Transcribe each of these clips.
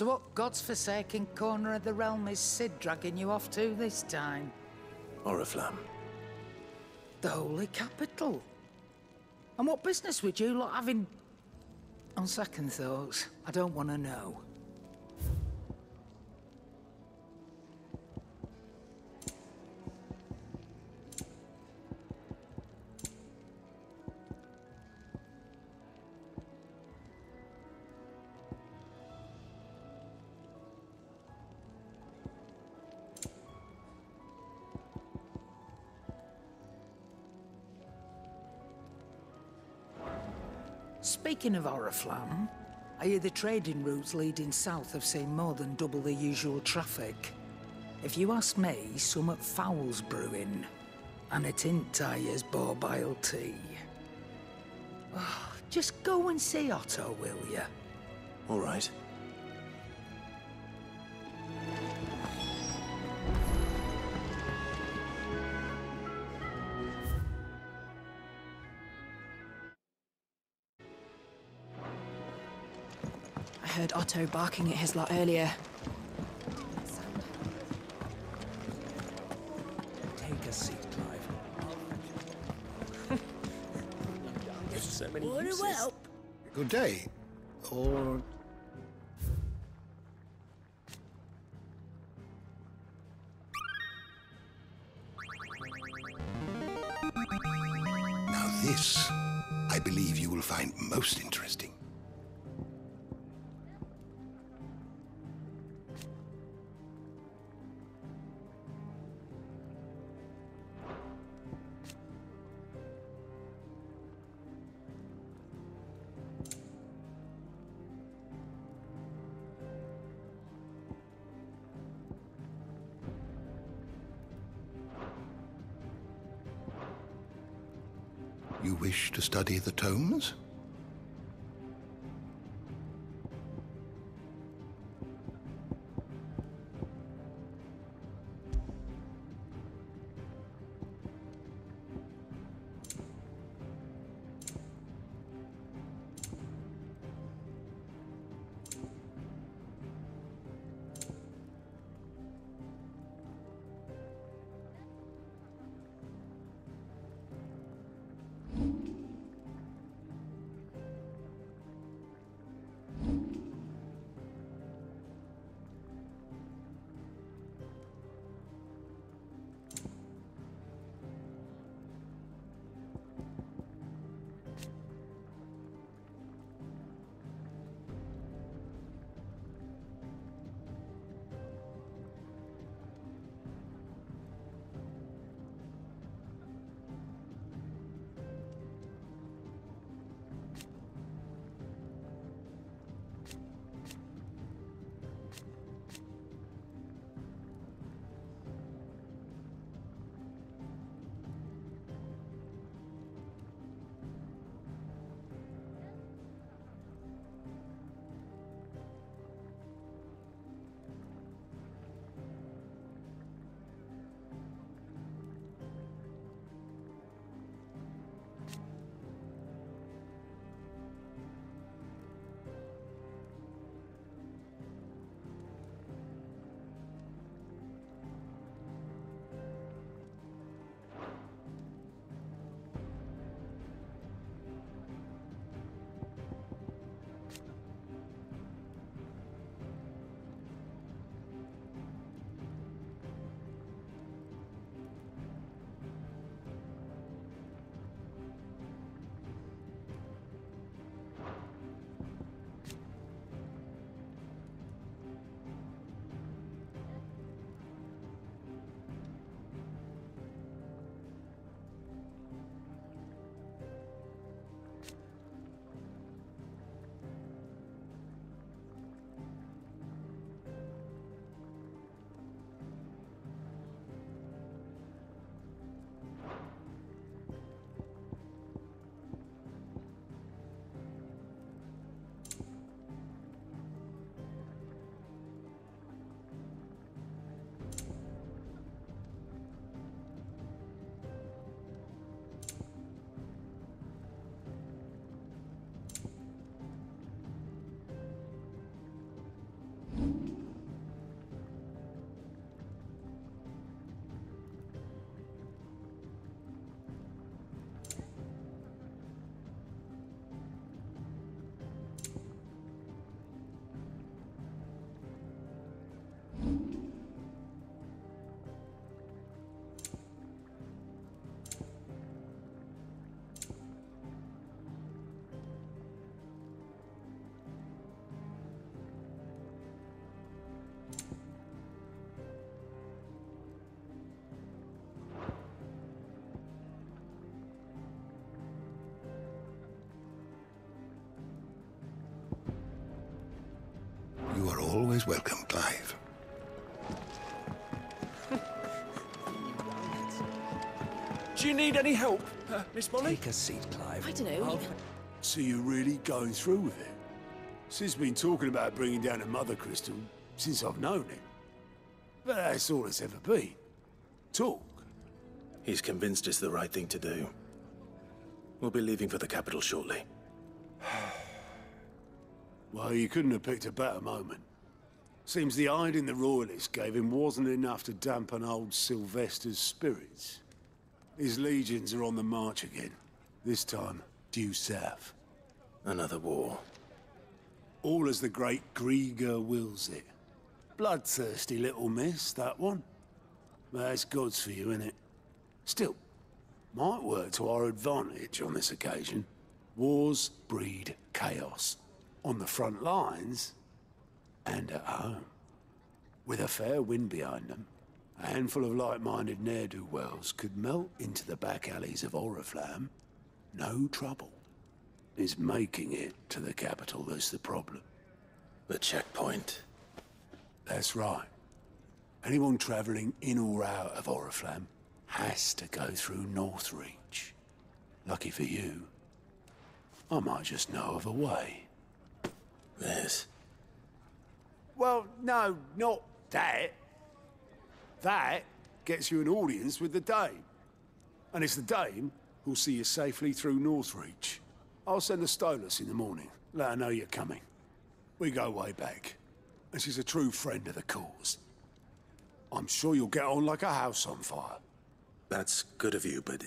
So what God's forsaken corner of the realm is Sid dragging you off to this time? Oriflamme. The holy capital. And what business would you lot having... On second thoughts, I don't want to know. Speaking of Oriflamme, I hear the trading routes leading south have seen more than double the usual traffic. If you ask me, some at foul's brewing. And it ain't Tyre's tea. Oh, just go and see Otto, will you? All right. Heard Otto barking at his lot earlier. Take a seat, Clive. So many uses. Good day. Or You wish to study the tomes? Always welcome, Clive. Do you need any help, uh, Miss Molly? Take a seat, Clive. I don't know. So you're really going through with it? Sid's been talking about bringing down a mother crystal since I've known him. But that's all it's ever been. Talk. He's convinced it's the right thing to do. We'll be leaving for the capital shortly. Well, you couldn't have picked a better moment. Seems the hiding the royalists gave him wasn't enough to dampen old Sylvestre's spirits. His legions are on the march again. This time, due south. Another war. All as the great Greagor wills it. Bloodthirsty little miss, that one. That's God's for you, innit? Still, might work to our advantage on this occasion. Wars breed chaos. On the front lines, and at home. With a fair wind behind them, a handful of like-minded ne'er-do-wells could melt into the back alleys of Oriflamme. No trouble. It's making it to the capital that's the problem. The checkpoint. That's right. Anyone travelling in or out of Oriflamme has to go through Northreach. Lucky for you, I might just know of a way. Yes. Well, no, not that. That gets you an audience with the Dame. And it's the Dame who'll see you safely through Northreach. I'll send the Stolas in the morning. Let her know you're coming. We go way back. And she's a true friend of the cause. I'm sure you'll get on like a house on fire. That's good of you, but...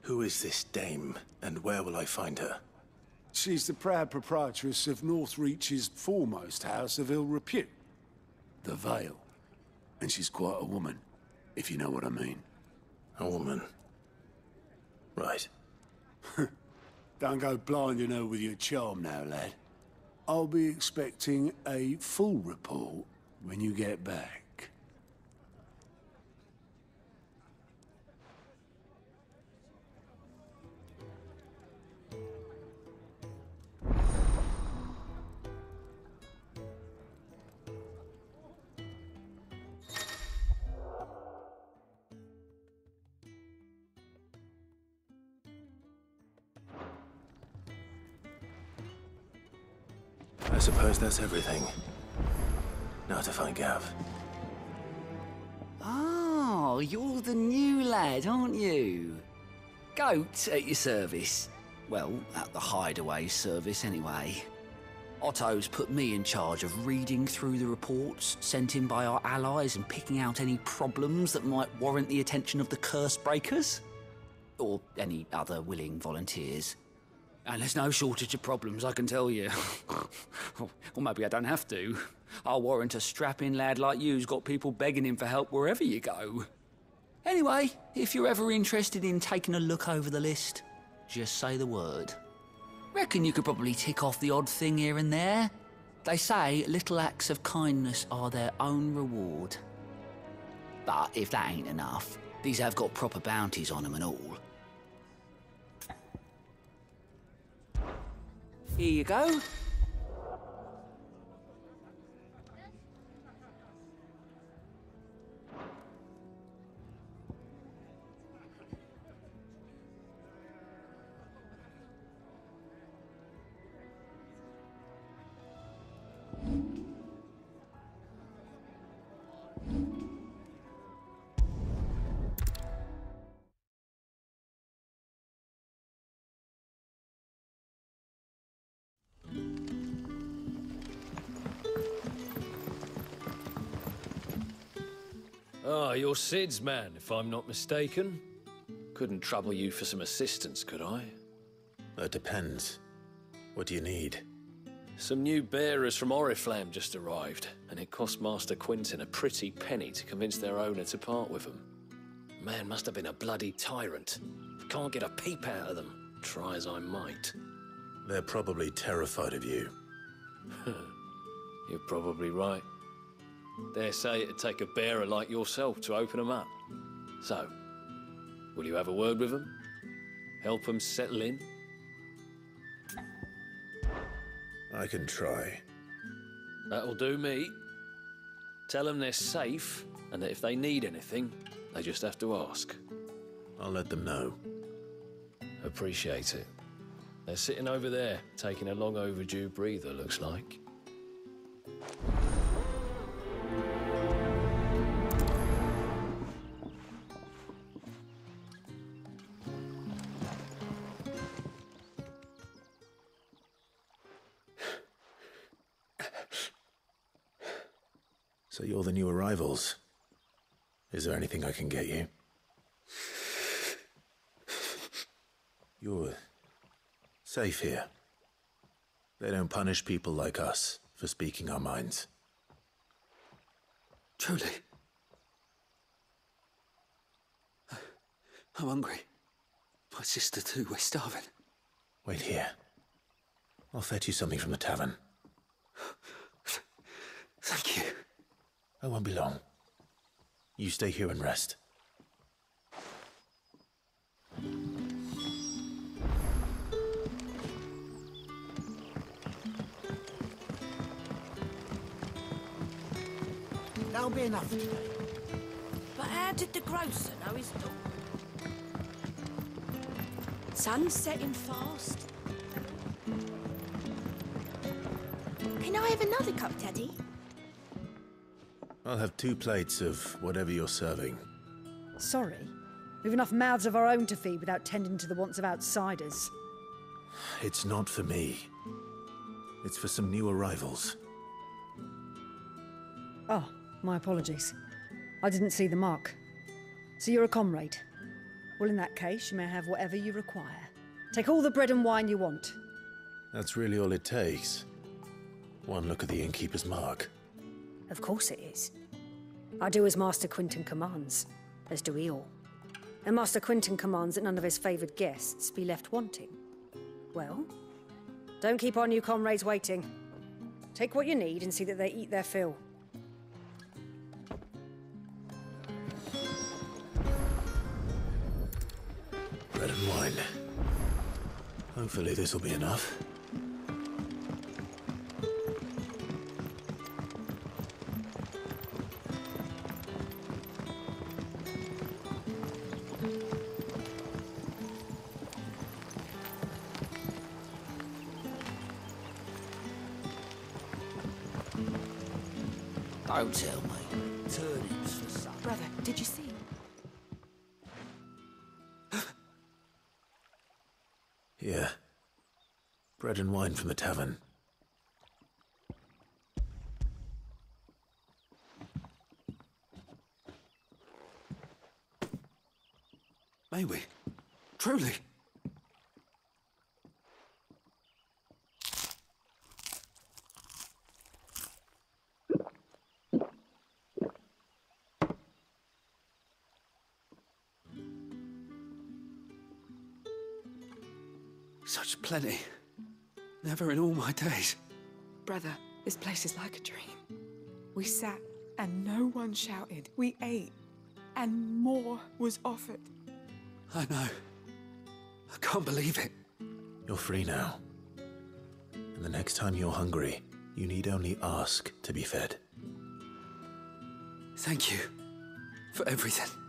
Who is this dame, and where will I find her? She's the proud proprietress of Northreach's foremost house of ill repute. The Vale. And she's quite a woman, if you know what I mean. A woman. Right. Don't go blinding her with your charm now, lad. I'll be expecting a full report when you get back. Suppose that's everything. Now to find Gav. Oh, you're the new lad, aren't you? Goetz at your service. Well, at the hideaway service, anyway. Otto's put me in charge of reading through the reports sent in by our allies and picking out any problems that might warrant the attention of the curse breakers. Or any other willing volunteers. And there's no shortage of problems, I can tell you. or maybe I don't have to. I'll warrant a strapping lad like you's got people begging him for help wherever you go. Anyway, if you're ever interested in taking a look over the list, just say the word. Reckon you could probably tick off the odd thing here and there. They say little acts of kindness are their own reward. But if that ain't enough, these have got proper bounties on 'em and all. Here you go. Ah, you're Sid's man, if I'm not mistaken. Couldn't trouble you for some assistance, could I? It depends. What do you need? Some new bearers from Oriflamme just arrived, and it cost Master Quinton a pretty penny to convince their owner to part with them. Man must have been a bloody tyrant. Can't get a peep out of them, try as I might. They're probably terrified of you. You're probably right. Dare say it'd take a bearer like yourself to open them up. So, will you have a word with them? Help them settle in? I can try. That'll do me. Tell them they're safe, and that if they need anything, they just have to ask. I'll let them know. Appreciate it. They're sitting over there, taking a long overdue breather, looks like. So you're the new arrivals. Is there anything I can get you? You're safe here. They don't punish people like us for speaking our minds. Truly. I'm hungry. My sister too, we're starving. Wait here. I'll fetch you something from the tavern. Thank you. I won't be long. You stay here and rest. That'll be enough for today. But how did the grocer know his dog? Sun's setting fast. Can I have another cup, Daddy? I'll have two plates of whatever you're serving. Sorry. We've enough mouths of our own to feed without tending to the wants of outsiders. It's not for me. It's for some new arrivals. Oh, my apologies. I didn't see the mark. So you're a comrade. Well, in that case, you may have whatever you require. Take all the bread and wine you want. That's really all it takes. One look at the innkeeper's mark. Of course it is. I do as Master Quinton commands, as do we all. And Master Quinton commands that none of his favoured guests be left wanting. Well, don't keep our new comrades waiting. Take what you need and see that they eat their fill. Bread and wine. Hopefully this'll be enough. Don't tell me. Turnips for supper. Brother, did you see? Here. Bread and wine from the tavern. May we? Truly? Such plenty. Never in all my days. Brother, this place is like a dream. We sat and no one shouted. We ate and more was offered. I know. I can't believe it. You're free now. And the next time you're hungry, you need only ask to be fed. Thank you for everything.